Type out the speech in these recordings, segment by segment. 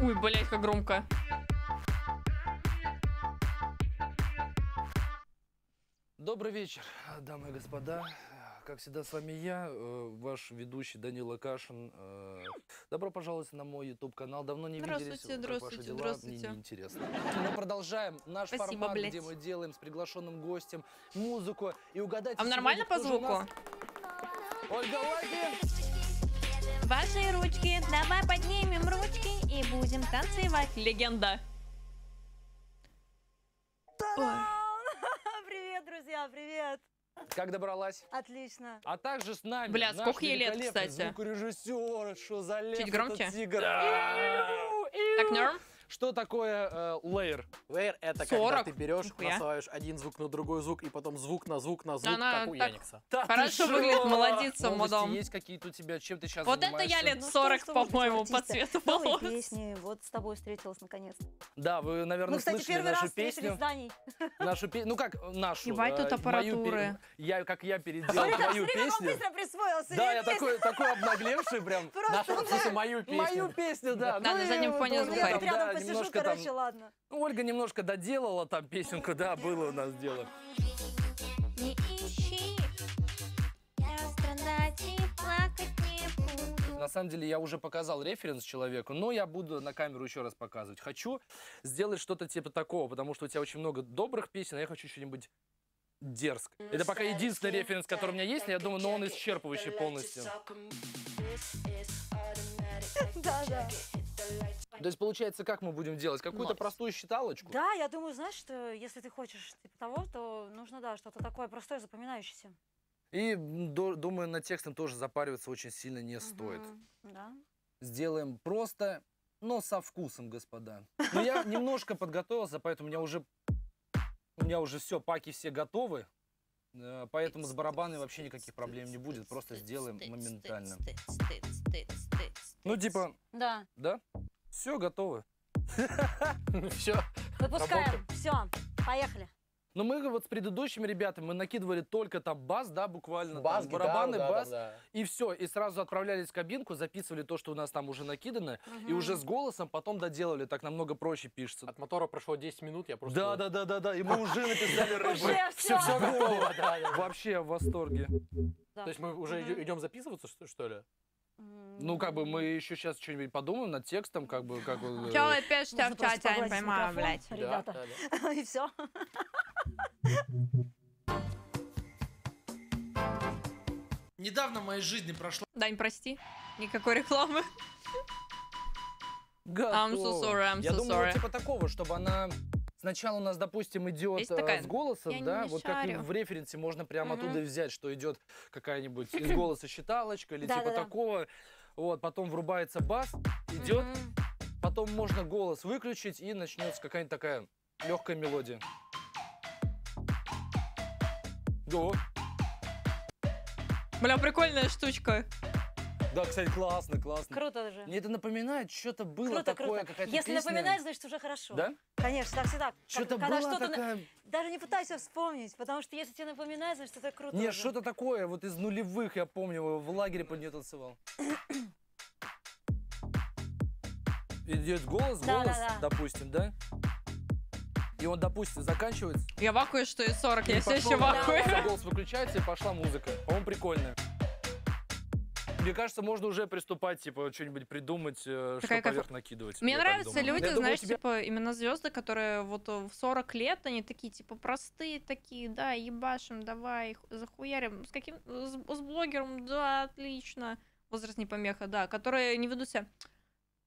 Ой, блядь, как громко. Добрый вечер, дамы и господа. Как всегда, с вами я, э, ваш ведущий Данила Кашин. Э, Добро пожаловать на мой YouTube-канал. Давно не виделись. Здравствуйте, ваши здравствуйте, дела? здравствуйте. Мне неинтересно. Мы продолжаем наш Спасибо, формат, блядь. где мы делаем с приглашенным гостем музыку. И угадайте А нормально по звуку? нас? Ольга Лайки! Ваши ручки, давай поднимем ручки и будем танцевать. Легенда. Привет, друзья, привет. Как добралась? Отлично. А также с нами Бля, наш сколько ей лет, кстати? звукорежиссер, что за лев Чуть громче? тигр. Так, норм? Что такое э, лейер? Лейер это 40? когда ты берешь, Нихуя. насылаешь один звук на другой звук, и потом звук на звук на звук, Она как у так- Яникса. Да Хорошо шо? выглядит, Новости мадам. есть какие-то у тебя? Чем ты сейчас Вот это я лет Ну что, 40, что может быть у по-моему, по цвету Новые волос. песни, вот с тобой встретилась наконец. Да, вы, наверное, Мы, кстати, слышали первый нашу раз песню. Нашу пе- Ну как нашу? Ебать, тут э, мою аппаратуры. Я, как я переделал он песню. быстро присвоился. Да, я такой, такой обнаглевший прям. Смысле, мою песню. Мою песню, да. Да, Ну на и заднем фоне Ну, звука. я да, посижу, немножко там- короче, ладно. Ну, Ольга немножко доделала там песенку, да, было у нас дело. Не ищи, я страдать и плакать не буду. На самом деле я уже показал референс человеку, но я буду на камеру еще раз показывать. Хочу сделать что-то типа такого, потому что у тебя очень много добрых песен, а я хочу что-нибудь дерзк. Это пока единственный референс, который у меня есть, но я думаю, но он исчерпывающий полностью. Да, да. То есть, получается, как мы будем делать? Какую-то простую считалочку? Да, я думаю, знаешь, что если ты хочешь типа того, то нужно, да, что-то такое простое, запоминающееся. И, до- думаю, над текстом тоже запариваться очень сильно не стоит. Мгм, Да. Сделаем просто, но со вкусом, господа. Но я немножко подготовился, поэтому у меня уже, у меня уже все, паки все готовы. Э, Поэтому с барабанами вообще никаких проблем не будет, просто сделаем моментально. Ну, типа, Да. да? Все, готовы. Все. Выпускаем. Все. Поехали. Но мы вот с предыдущими ребятами, мы накидывали только там бас, да, буквально. Бас, там, барабаны, гитару, да, бас. да, да. И все, и сразу отправлялись в кабинку, записывали то, что у нас там уже накидано, и уже с голосом потом доделали, так намного проще пишется. От мотора прошло 10 минут, я просто... Да, да, да, да, да. И мы уже написали рэп. Уже Все, все готово. Вообще в восторге. То есть мы уже идем записываться, что ли? Ну, как бы мы еще сейчас что-нибудь подумаем над текстом, как бы, как бы. Чё вы пишете в чате, я не понимаю, блядь. Ребята. да, да. И все. Недавно в моей жизни прошла Дань, прости, никакой рекламы. готово. I'm so sorry, I'm Я so думаю, sorry. типа такого, чтобы она Сначала у нас, допустим, идет Есть э, такая? с голосом, Я да, не вот как шарю. в референсе можно прямо Мгм. оттуда взять, что идет какая-нибудь из голоса считалочка или типа такого. Вот, потом врубается бас, идет, потом можно голос выключить и начнется какая-нибудь такая легкая мелодия. О, Бля, прикольная штучка. Да, кстати, классно, классно. Круто же. Мне это напоминает, что-то было Круто, такое, круто. какая-то Если песня. напоминает, значит уже хорошо. Да? Конечно, так всегда. Что-то что-то на- такая... Даже не пытайся вспомнить, потому что если тебе напоминает, значит это круто. Не, уже. что-то такое, вот из нулевых, я помню, в лагере под нее танцевал. Идет голос, Да, голос, да, да. допустим, да? И он, допустим, заканчивается. Я вакую, что и 40, я и все еще вакую. да, голос выключается, и пошла музыка. По-моему, прикольно. Мне кажется, можно уже приступать, типа, что-нибудь придумать, э, что Такая кайф- поверх накидывать. Мне нравятся люди, Я думаю, знаешь, тебе- типа, именно звезды, которые вот э, в 40 лет, они такие, типа, простые такие, да, ебашим, давай, захуярим. С каким, с, с блогером, да, отлично. Возраст не помеха, да, которые не ведут себя,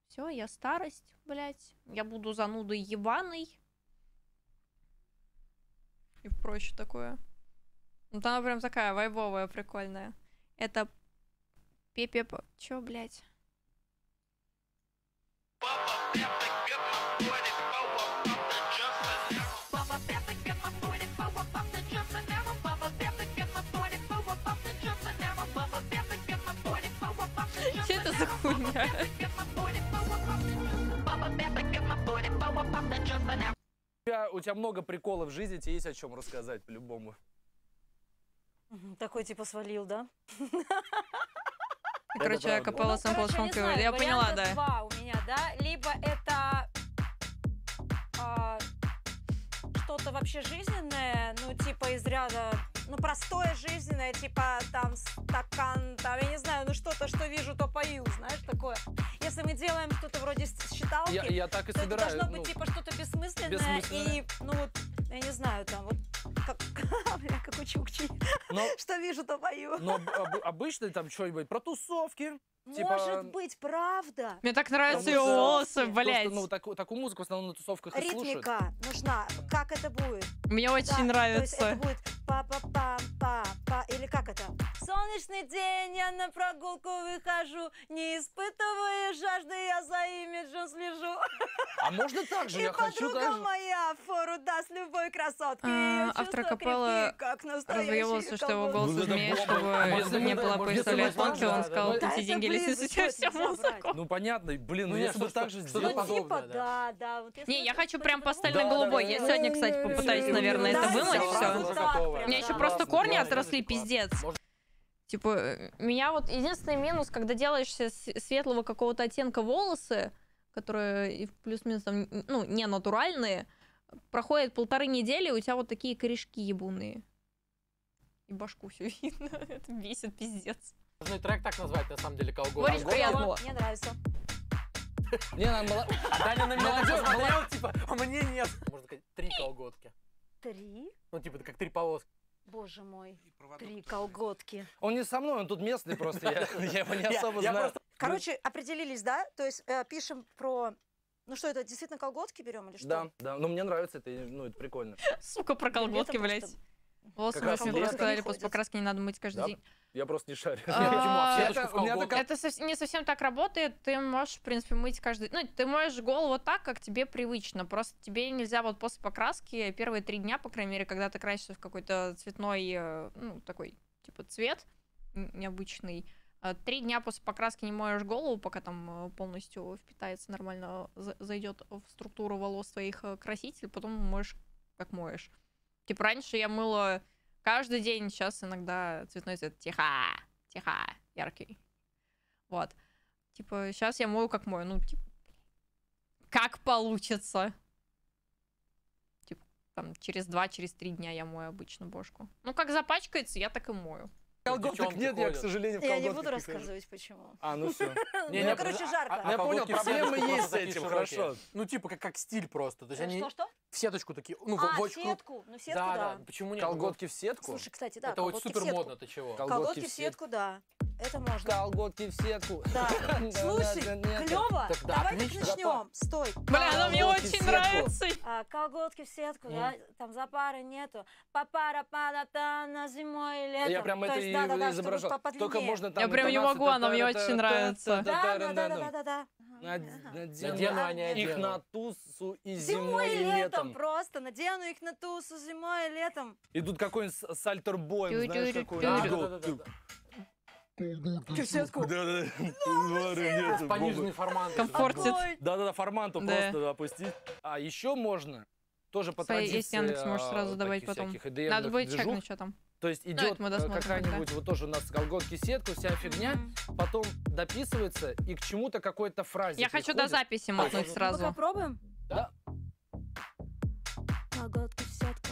все, я старость, блядь, я буду занудой ебаной. И прочее такое. Ну, там прям такая вайбовая, прикольная. Это Пепе... Чё, блядь? Что это за хуйня? У тебя, у тебя много приколов в жизни, тебе есть о чем рассказать по-любому. Такой типа свалил, да? Короче, я копала ну, сам полшонка. Я поняла, да. Два у меня, да? Либо это а, что-то вообще жизненное, ну, типа из ряда, ну, простое жизненное, типа там стакан, там, я не знаю, ну, что-то, что вижу, то пою, знаешь, такое. Если мы делаем что-то вроде считалки, я, я так и то собираю, это должно быть, ну, типа, что-то бессмысленное, бессмысленное и, ну, вот, я не знаю, там, вот бля, как у Чукчи, но, что вижу, то пою. но об- об- обычно там что-нибудь про тусовки. типа, Может быть, правда. Мне так нравятся ее волосы, что, блядь. Просто, ну, такую, такую музыку в основном на тусовках и слушают. Ритмика нужна. Как это будет? Мне Да, очень То есть нравится. это будет па па па па па или как это? Солнечный день, я на прогулку выхожу, не испытывая жажды, я за слежу. А можно так же? И я хочу подруга так же. моя фору даст любой красотке. А, автор настоящие Разъявился, что его голос Ну, бомба. чтобы Может, не было может, по это истории возможно, тонкий, он сказал, эти деньги летят вы все музыку. Ну понятно, блин, Ну, ну, если бы так же что-то Ну, типа, да. да, если Не, я хочу прям пастельно-голубой. Да, Я сегодня, кстати, попытаюсь, да, наверное, это вымыть все. У меня еще просто корни отросли, пиздец. Типа, э, меня вот единственный минус, когда делаешься с- светлого какого-то оттенка волосы, которые плюс-минус там, ну, не натуральные, проходит полторы недели, и у тебя вот такие корешки ебуные. И башку все видно. Это бесит, пиздец. Можно трек так назвать, на самом деле, колготки. Говоришь, приятно. Мне нравится. Не, она мала- А Даня на меня посмотрел, типа, а мне нет. Можно сказать, три колготки. Три? Ну, типа, как три полоски. Боже мой. Три колготки. Он не со мной, он тут местный просто. Я, я его не особо знаю. Просто- Короче, определились, да? То есть э, пишем про... Ну что, это действительно колготки берем или что? Да, да. Ну, мне нравится это, ну, это прикольно. Сука, про колготки, блядь. Волосы раз сегодня Не после покраски не надо мыть каждый день. Я просто не шарю. А, это- не совсем так работает. Ты можешь, в принципе, мыть каждый... Ну, ты моешь голову так, как тебе привычно. Просто тебе нельзя вот после покраски первые три дня, по крайней мере, когда ты красишься в какой-то цветной, э, ну, такой, типа, цвет необычный, три дня после покраски не моешь голову, пока там э, полностью впитается нормально, за- зайдет в структуру волос твоих э, краситель, потом моешь как моешь. Типа, раньше я мыла каждый день, сейчас иногда цветной цвет тихо, тихо, яркий. Вот. Типа, сейчас я мою как мою. Ну, типа, как получится. Типа, там, через два, через три дня я мою обычно бошку. Ну, как запачкается, я так и мою. Колготок нет, я, к сожалению, в Я не буду рассказывать, почему. А, ну все. Ну, не, короче, а- жарко. а- а Я понял, проблемы есть с этим, хорошо. Ну, типа, как, как стиль просто. Что-что? В сеточку такие, ну, в, А, в очень кру- сетку. Ну, сетку, Да, да. да, почему нет? Колготки в сетку? Слушай, кстати, да, Это колготки в супер модно, ты чего? Кол- Колготки в сетку, да. Это можно. Колготки в сетку. Да. Слушай, клево. Давай начнем. Стой. Бля, она мне Колготки очень нравится. А, колготки в сетку, Ну. да, там за пары нету. Папара пада на зимой и летом. Я прям То это есть, и изображал. Только можно там... Я прям не могу, она мне очень нравится. Да, да, да, да, да. Над- Надену, а не их на тусу и Зимой зимой, и летом летом. просто. Надену их на тусу зимой и летом. И тут какой-нибудь с с альтербоем, знаешь, какой Да, идет. да, да, да, да. Пониженной формантой. Комфортит. Да-да-да, форманту Да. просто опустить. А еще можно тоже по традиции... есть Яндекс, можешь а, сразу добавить потом. Надо будет чекнуть, что там. То есть идет мы э, какая-нибудь вот тоже у нас колготки, сетку, вся фигня, Мгм. потом дописывается и к чему-то какой-то фразе Я хочу до приходит. записи мотнуть? Ну, сразу. попробуем. Да. Колготки в сетку,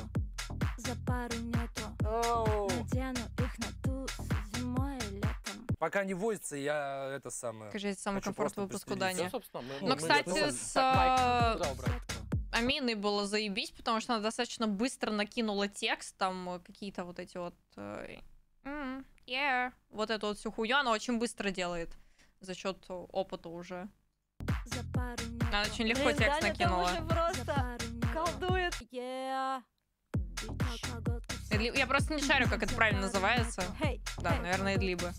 за пару нету. Надену их на тусу зимой и летом. Пока не возится, я это самое... Скажи, это самый комфортный выпуск. Дани. Ну, собственно, мы- Ну, мы кстати, с, Так, А? Аминой было заебись, потому что она достаточно быстро накинула текст, там э, какие-то вот эти вот... м, yeah, вот эту вот всю хую она очень быстро делает за счет опыта уже. За пару. Она очень легко текст накинула. уже просто колдует. Yeah. Эдли- Я просто не шарю, как это правильно называется. Hey, Да, hey. наверное, эдлибы.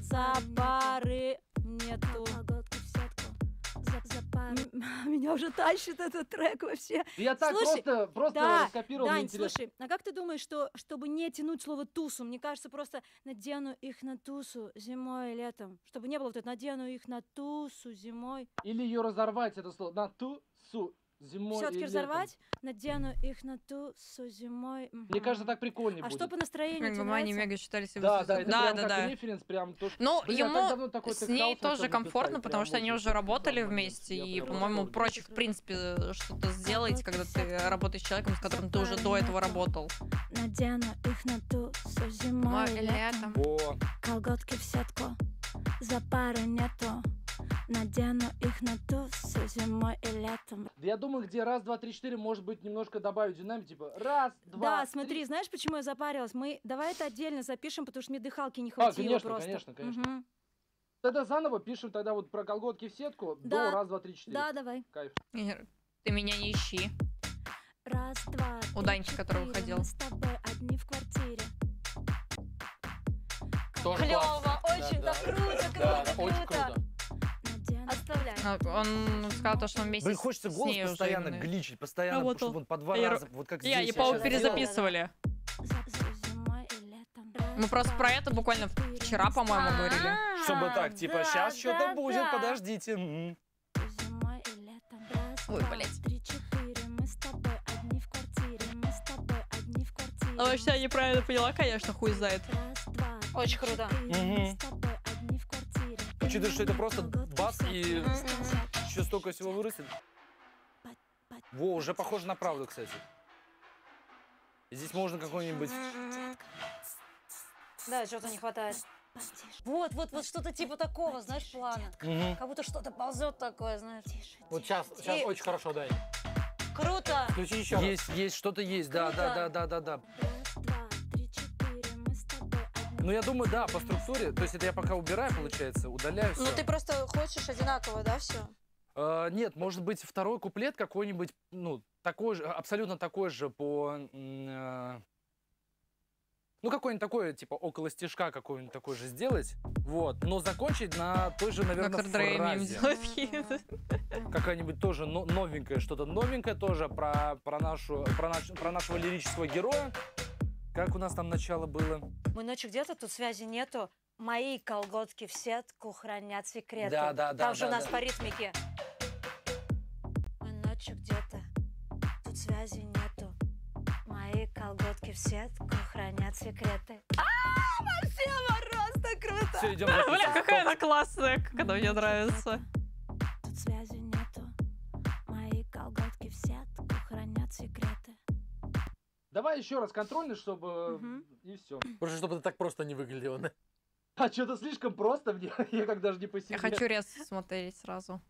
За пары нету. Меня уже тащит этот трек вообще. Я так Слушай, просто, просто да, раскопировал, мне Дань, слушай, а как ты думаешь, что чтобы не тянуть слово тусу, мне кажется, просто надену их на тусу зимой и летом, чтобы не было вот это надену их на тусу зимой. Или ее разорвать, это слово, на ту, су, зимой Все-таки разорвать, надену их на тусу зимой. Мне кажется, так прикольнее А будет. что по настроению тебе они мега считались Да, да, это да, прям да, как да. референс, прям то, что... Ну, Блин, ему давно такой с ней тоже комфортно, потому что они уже работали вместе, и, по-моему, проще, в принципе, что-то сделать, когда ты работаешь с человеком, с которым ты уже до этого работал. Надену их на тусу зимой Мой и летом. Колготки в сетку, за пары нету. Надену их на тусу зимой и летом. да я думаю, где раз, два, три, четыре, может быть, немножко добавить динамики, типа раз, два, Да, смотри, три. знаешь, почему я запарилась? Мы давай это отдельно запишем, потому что мне дыхалки не А, хватило конечно, просто. конечно, конечно. Мгм. Тогда заново пишем тогда вот про колготки в сетку Да. до раз, два, три, четыре. Да, давай. Кайф. Ты меня не ищи. Раз, два, У три, Даньки, который выходил. Мы с тобой одни в квартире. Тоже Клево, классно. очень Да, да, да. круто, Да, круто, очень круто. Он сказал то, что он вместе Блин, хочется с голос ней уже постоянно именно гличить, постоянно, работал. чтобы он по два Я раза, вот как Я, здесь перезапис- делал. перезаписывали. Мы просто про это буквально вчера, по-моему, говорили. Чтобы А, так, типа, сейчас что-то будет, подождите. Ой, блядь. А вообще, я неправильно поняла, конечно, хуй знает. Очень круто. Учитывая, что это просто бас и еще столько всего вырастет. Во, уже похоже на правду, кстати. Здесь можно какой-нибудь... Да, чего-то не хватает. Вот, вот, вот что-то типа такого, знаешь, плана. Мгм. Как будто что-то ползет такое, знаешь. Вот сейчас, сейчас И- очень хорошо, дай. Круто! Включи еще раз. Есть, есть, что-то есть, да, да, да, да, да, да. Ну, я думаю, да, по структуре, то есть это я пока убираю, получается, удаляю Ну всё. ты просто хочешь одинаково, да, все? А, нет, может быть, второй куплет какой-нибудь, ну, такой же, абсолютно такой же по... э, ну, какой-нибудь такой, типа, около стежка какой-нибудь такой же сделать. Вот. Но закончить на той же, наверное, мем фразе. Какая-нибудь тоже но- новенькая, что-то новенькое тоже про, про, нашу, про, наш- про нашего лирического героя. Как у нас там начало было? Мы ночью где-то, тут связи нету. Мои колготки в сетку хранят секреты. Да, да, да, Там же да, у нас да. по ритмике. Мы ночью где-то, тут связи нету. Мои колготки в сетку хранят секреты. А, вообще просто круто! Все, идем Бля, какая она классная, как она мне нравится. Давай еще раз контрольный, чтобы... Мгм. И все. Просто чтобы это так просто не выглядело. да. А что-то слишком просто мне. Я как даже не по себе. Я хочу рез смотреть сразу.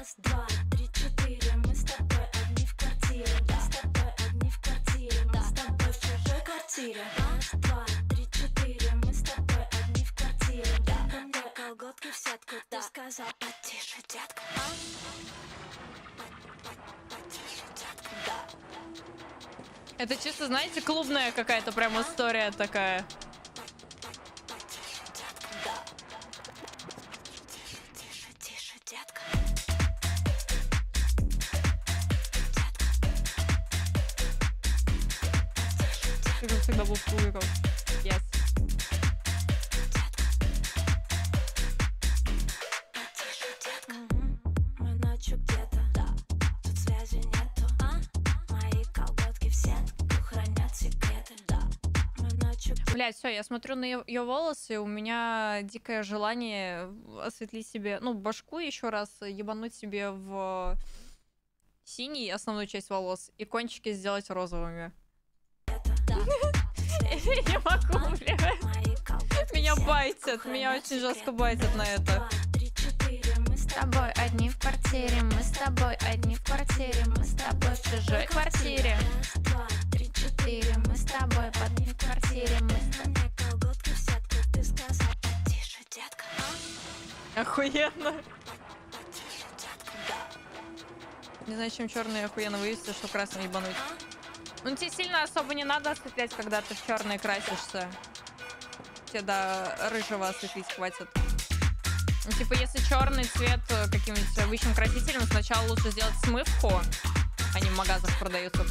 Раз, два, три, четыре. Мы с тобой одни в квартире. Мы с тобой одни в квартире. Мы с тобой в чужой квартире. Раз, два, три, четыре. Мы с тобой одни в квартире. Да, мне колготки в сетку. Ты сказал потише, детка. Потише, детка. Да. Это чисто, знаете, клубная какая-то прям история такая. Мы ночью где-то. Блять, все, я смотрю на ее волосы, у меня дикое желание осветлить себе, ну, башку еще раз, ебануть себе в синий основную часть волос и кончики сделать розовыми. Да. Не могу, бля. Мои колготки Меня байтят, меня очень жестко байтят на это. с тобой одни в квартире, мы с тобой одни в квартире, мы с тобой в чужой квартире. Раз, два, три, четыре. Мы с тобой одни в квартире, мы с тобой... Колготки в сетку. Ты сказал потише, детка. Охуенно. Не знаю, чем черный охуенно вывести, что красный ебануть. Ну тебе сильно особо не надо осветлять, когда ты в черный красишься. тебе до рыжего осветлить хватит. Ну, типа, если черный цвет э, каким-нибудь высшим красителем, сначала лучше сделать смывку. Они в магазах продаются.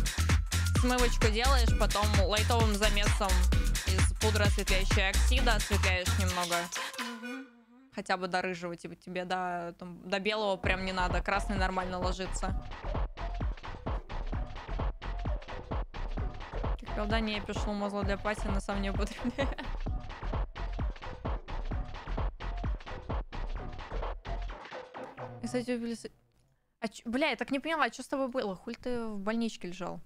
Смывочку делаешь, потом лайтовым замесом из пудры осветляющей оксида осветляешь немного. Хотя бы до рыжего, типа, тебе до, там, до белого прям не надо. Красный нормально ложится. Когда не пишу масло для пати, на сам не. И, Кстати, с- А чё- бля, я так не поняла, что с тобой было? Хуль ты в больничке лежал?